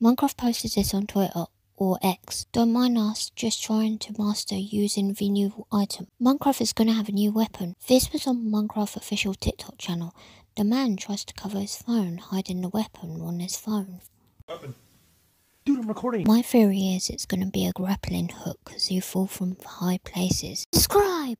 Minecraft posted this on Twitter or X. Don't mind us, just trying to master using the new item. Minecraft is going to have a new weapon. This was on Minecraft official TikTok channel. The man tries to cover his phone, hiding the weapon on his phone. Weapon. Dude, I'm recording. My theory is it's going to be a grappling hook because you fall from high places. Subscribe!